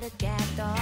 gotta get the